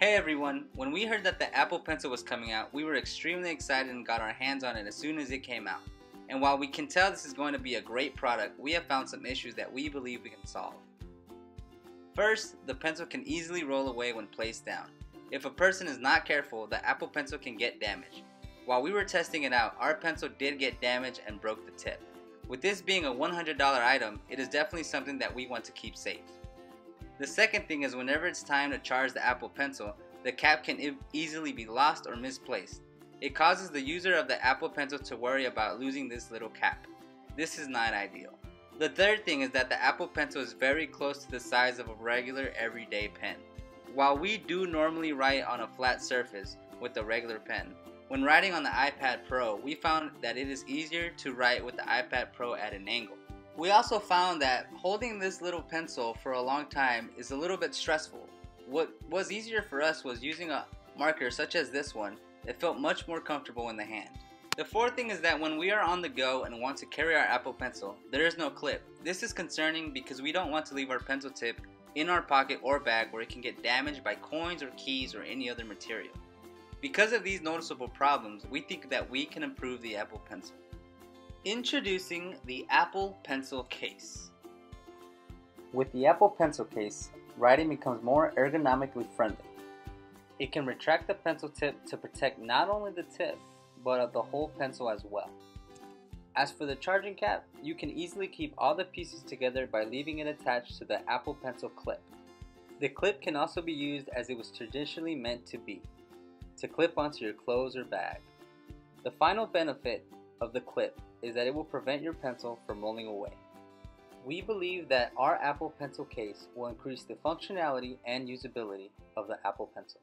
Hey everyone, when we heard that the Apple Pencil was coming out, we were extremely excited and got our hands on it as soon as it came out. And while we can tell this is going to be a great product, we have found some issues that we believe we can solve. First, the pencil can easily roll away when placed down. If a person is not careful, the Apple Pencil can get damaged. While we were testing it out, our pencil did get damaged and broke the tip. With this being a $100 item, it is definitely something that we want to keep safe. The second thing is whenever it's time to charge the Apple Pencil, the cap can e easily be lost or misplaced. It causes the user of the Apple Pencil to worry about losing this little cap. This is not ideal. The third thing is that the Apple Pencil is very close to the size of a regular everyday pen. While we do normally write on a flat surface with a regular pen, when writing on the iPad Pro, we found that it is easier to write with the iPad Pro at an angle. We also found that holding this little pencil for a long time is a little bit stressful. What was easier for us was using a marker such as this one that felt much more comfortable in the hand. The fourth thing is that when we are on the go and want to carry our Apple Pencil, there is no clip. This is concerning because we don't want to leave our pencil tip in our pocket or bag where it can get damaged by coins or keys or any other material. Because of these noticeable problems, we think that we can improve the Apple Pencil. Introducing the Apple Pencil Case. With the Apple Pencil Case, writing becomes more ergonomically friendly. It can retract the pencil tip to protect not only the tip, but of the whole pencil as well. As for the charging cap, you can easily keep all the pieces together by leaving it attached to the Apple Pencil clip. The clip can also be used as it was traditionally meant to be, to clip onto your clothes or bag. The final benefit of the clip is that it will prevent your pencil from rolling away. We believe that our Apple Pencil case will increase the functionality and usability of the Apple Pencil.